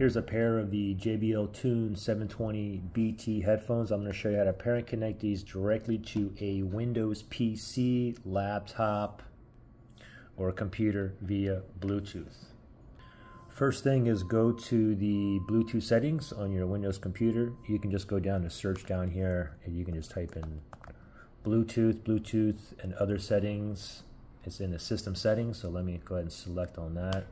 Here's a pair of the JBL Tune 720 BT headphones. I'm going to show you how to pair and connect these directly to a Windows PC, laptop, or computer via Bluetooth. First thing is go to the Bluetooth settings on your Windows computer. You can just go down to search down here and you can just type in Bluetooth, Bluetooth, and other settings. It's in the system settings, so let me go ahead and select on that.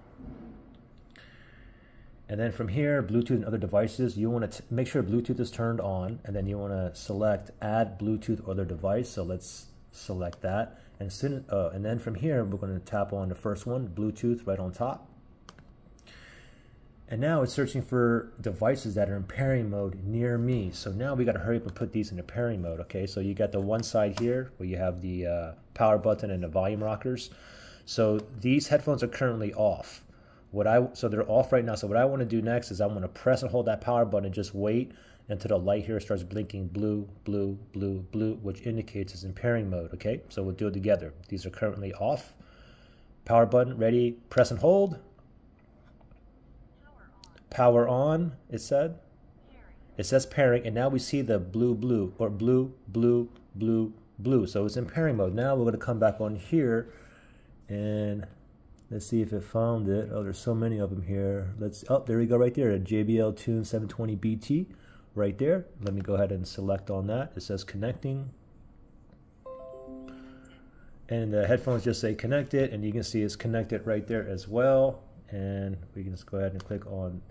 And then from here, Bluetooth and other devices, you want to make sure Bluetooth is turned on, and then you want to select Add Bluetooth other device. So let's select that. And, soon, uh, and then from here, we're going to tap on the first one, Bluetooth, right on top. And now it's searching for devices that are in pairing mode near me. So now we got to hurry up and put these into pairing mode. Okay, so you got the one side here where you have the uh, power button and the volume rockers. So these headphones are currently off. What I so they're off right now. So what I want to do next is I want to press and hold that power button and just wait until the light here starts blinking blue, blue, blue, blue, which indicates it's in pairing mode. Okay, so we'll do it together. These are currently off. Power button ready. Press and hold. Power on, it said. It says pairing, and now we see the blue, blue, or blue, blue, blue, blue. So it's in pairing mode. Now we're going to come back on here, and let's see if it found it. Oh, there's so many of them here. Let's, oh, there we go right there, a JBL Tune 720 BT right there. Let me go ahead and select on that. It says connecting. And the headphones just say connected, and you can see it's connected right there as well. And we can just go ahead and click on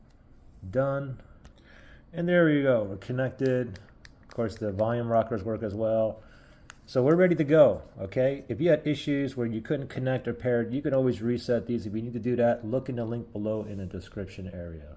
done. And there we go, we're connected. Of course, the volume rockers work as well. So we're ready to go, okay? If you had issues where you couldn't connect or pair, you can always reset these. If you need to do that, look in the link below in the description area.